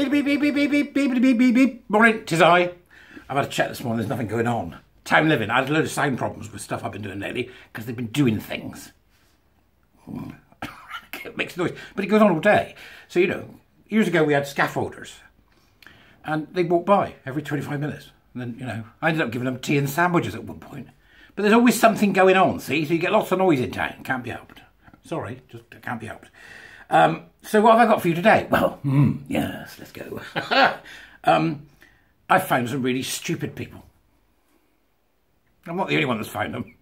Beep, beep, beep, beep, beep, beep, beep, beep, beep, beep. Morning, tis I. I've had a check this morning, there's nothing going on. Town living, I had a load of sound problems with stuff I've been doing lately because they've been doing things. it hmm. makes noise, but it goes on all day. So, you know, years ago we had scaffolders and they walk by every 25 minutes. And then, you know, I ended up giving them tea and sandwiches at one point. But there's always something going on, see? So you get lots of noise in town. Can't be helped. Sorry, just can't be helped. Um, so what have I got for you today? Well, mm, yes, let's go. um, I found some really stupid people. I'm not the only one that's found them.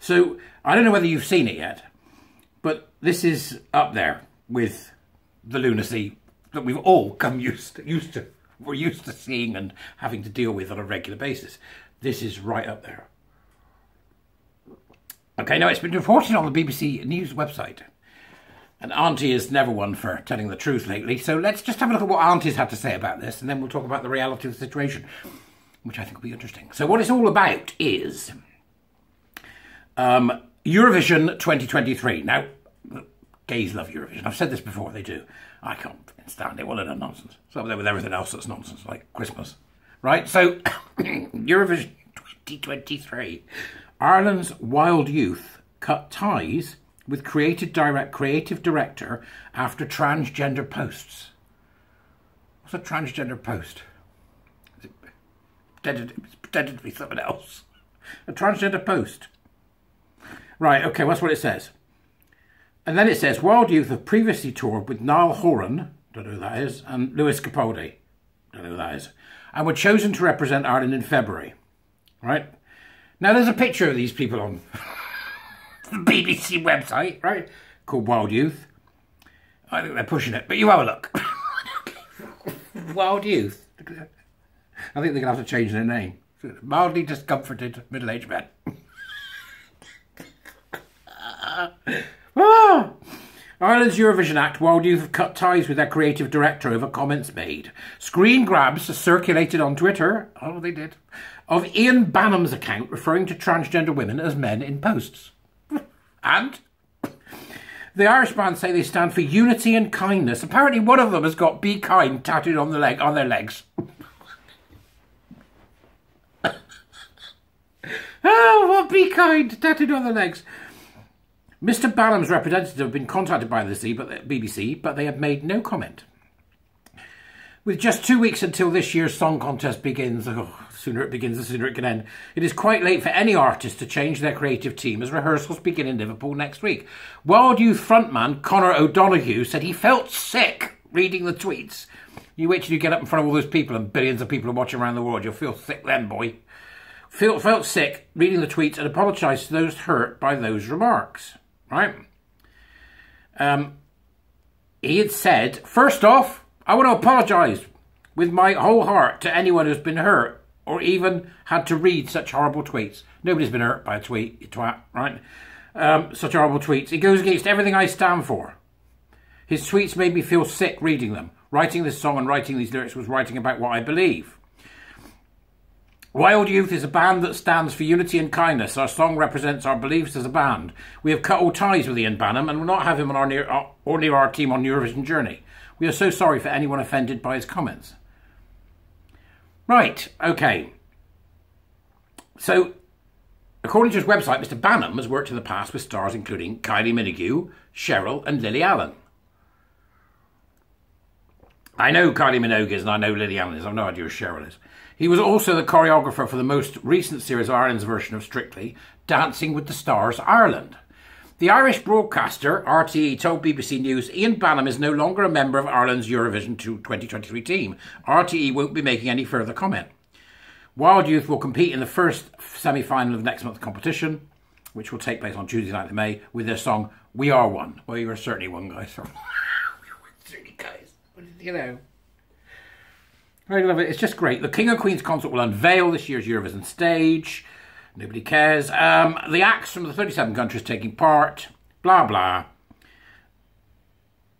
So I don't know whether you've seen it yet, but this is up there with the lunacy that we've all come used to, used to we're used to seeing and having to deal with on a regular basis. This is right up there. Okay, now it's been reported on the BBC News website. And Auntie is never one for telling the truth lately, so let's just have a look at what Auntie's had to say about this, and then we'll talk about the reality of the situation, which I think will be interesting. So, what it's all about is um, Eurovision 2023. Now, gays love Eurovision. I've said this before, they do. I can't stand it. Well, it's nonsense. So, there with everything else that's nonsense, like Christmas. Right? So, Eurovision 2023. Ireland's wild youth cut ties with creative, direct, creative director after transgender posts. What's a transgender post? It pretended, it's pretended to be something else. A transgender post. Right, okay, that's what it says. And then it says, Wild Youth have previously toured with Niall Horan, don't know who that is, and Lewis Capaldi, don't know who that is, and were chosen to represent Ireland in February. Right? Now there's a picture of these people on the BBC website, right? Called Wild Youth. I think they're pushing it, but you have a look. Wild Youth. I think they're going to have to change their name. Mildly discomforted middle-aged men. ah! Ireland's Eurovision Act, Wild Youth have cut ties with their creative director over comments made. Screen grabs circulated on Twitter, oh they did, of Ian Bannum's account referring to transgender women as men in posts. And the Irish band say they stand for unity and kindness. Apparently one of them has got be kind tattooed on the leg on their legs. oh, what be kind tattooed on their legs. Mr. Bannum's representatives have been contacted by the BBC, but they have made no comment. With just two weeks until this year's song contest begins, oh, sooner it begins, the sooner it can end, it is quite late for any artist to change their creative team as rehearsals begin in Liverpool next week. Wild Youth frontman Connor O'Donoghue said he felt sick reading the tweets. You wait till you get up in front of all those people and billions of people are watching around the world, you'll feel sick then, boy. Feel, felt sick reading the tweets and apologised to those hurt by those remarks right? Um, he had said, first off, I want to apologise with my whole heart to anyone who's been hurt or even had to read such horrible tweets. Nobody's been hurt by a tweet, you twat, right? Um, such horrible tweets. It goes against everything I stand for. His tweets made me feel sick reading them. Writing this song and writing these lyrics was writing about what I believe. Wild Youth is a band that stands for unity and kindness. Our song represents our beliefs as a band. We have cut all ties with Ian Bannum and will not have him on our near, uh, or near our team on Eurovision journey. We are so sorry for anyone offended by his comments. Right, okay. So, according to his website, Mr. Bannum has worked in the past with stars including Kylie Minogue, Cheryl, and Lily Allen. I know Kylie Minogue is and I know Lily Allen is. I've no idea who Cheryl is. He was also the choreographer for the most recent series of Ireland's version of Strictly, Dancing with the Stars Ireland. The Irish broadcaster, RTE, told BBC News Ian Bannum is no longer a member of Ireland's Eurovision 2023 team. RTE won't be making any further comment. Wild Youth will compete in the first semi final of next month's competition, which will take place on Tuesday night of May, with their song We Are One. Well, you are certainly one, guys. You know. I love it. It's just great. The King and Queen's concert will unveil this year's Eurovision stage. Nobody cares. Um, the acts from the 37 countries taking part, blah, blah,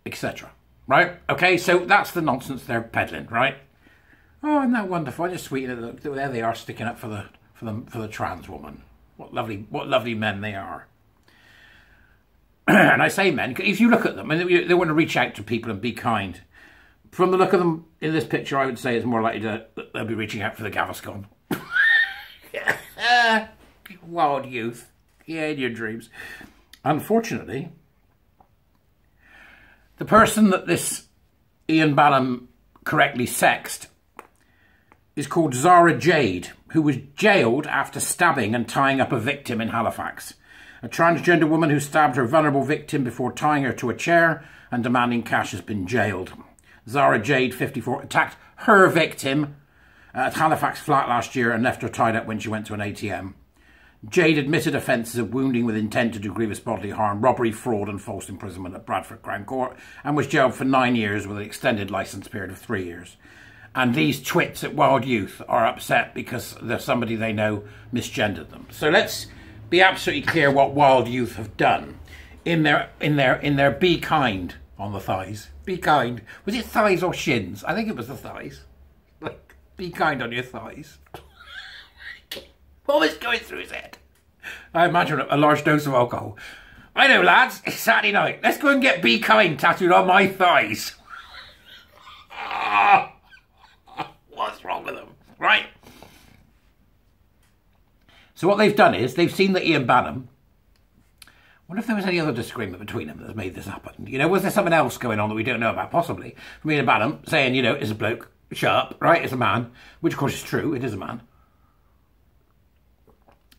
etc. Right? Okay, so that's the nonsense they're peddling, right? Oh, isn't that wonderful? I just sweeten There they are sticking up for the for the for the trans woman. What lovely what lovely men they are. and I say men, if you look at them, and they want to reach out to people and be kind from the look of them in this picture, I would say it's more likely to, that they'll be reaching out for the Gaviscon. Wild youth. Yeah, in your dreams. Unfortunately, the person that this Ian Ballum correctly sexed is called Zara Jade, who was jailed after stabbing and tying up a victim in Halifax. A transgender woman who stabbed her vulnerable victim before tying her to a chair and demanding cash has been jailed. Zara Jade, 54, attacked her victim uh, at Halifax flat last year and left her tied up when she went to an ATM. Jade admitted offences of wounding with intent to do grievous bodily harm, robbery, fraud and false imprisonment at Bradford Crown Court and was jailed for nine years with an extended licence period of three years. And these twits at Wild Youth are upset because there's somebody they know misgendered them. So let's be absolutely clear what Wild Youth have done in their in their in their be kind on the thighs. Be kind. Was it thighs or shins? I think it was the thighs. Like, be kind on your thighs. what was going through his head? I imagine a large dose of alcohol. I know, lads. It's Saturday night. Let's go and get Be Kind tattooed on my thighs. What's wrong with them? Right? So what they've done is they've seen that Ian Bannum. Wonder if there was any other disagreement between them that's made this happen. You know, was there something else going on that we don't know about? Possibly. From Ian Bannum saying, you know, it's a bloke, sharp, right? It's a man, which of course is true. It is a man.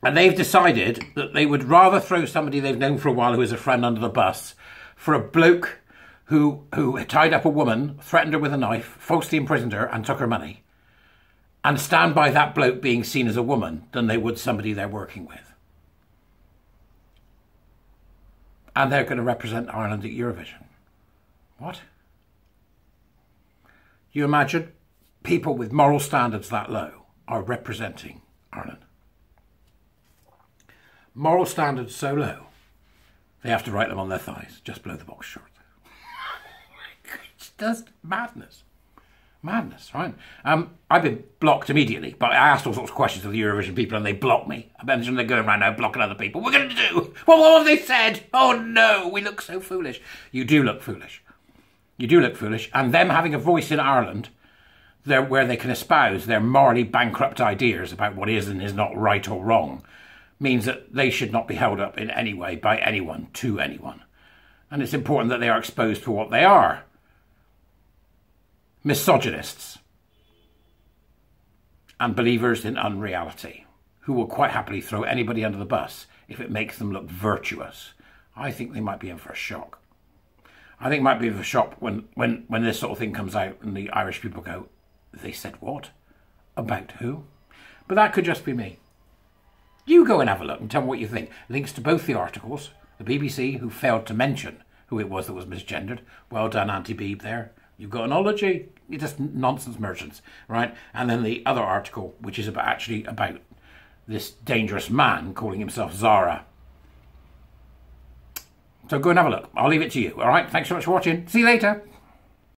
And they've decided that they would rather throw somebody they've known for a while who is a friend under the bus for a bloke who who tied up a woman, threatened her with a knife, falsely imprisoned her, and took her money and stand by that bloke being seen as a woman than they would somebody they're working with. And they're going to represent Ireland at Eurovision. What? You imagine people with moral standards that low are representing Ireland. Moral standards so low, they have to write them on their thighs, just below the box shorts. it's just madness. Madness, right? Um, I've been blocked immediately, but I asked all sorts of questions of the Eurovision people and they blocked me. I mentioned they're going around now blocking other people. Are going to do? Well, what have they said? Oh no, we look so foolish. You do look foolish. You do look foolish. And them having a voice in Ireland where they can espouse their morally bankrupt ideas about what is and is not right or wrong means that they should not be held up in any way by anyone to anyone. And it's important that they are exposed for what they are misogynists, and believers in unreality, who will quite happily throw anybody under the bus if it makes them look virtuous. I think they might be in for a shock. I think it might be in for a shock when, when, when this sort of thing comes out and the Irish people go, they said what? About who? But that could just be me. You go and have a look and tell me what you think. Links to both the articles, the BBC, who failed to mention who it was that was misgendered. Well done, Auntie Beeb there. You've got an ology. You're just nonsense merchants, right? And then the other article, which is about actually about this dangerous man calling himself Zara. So go and have a look. I'll leave it to you. All right. Thanks so much for watching. See you later.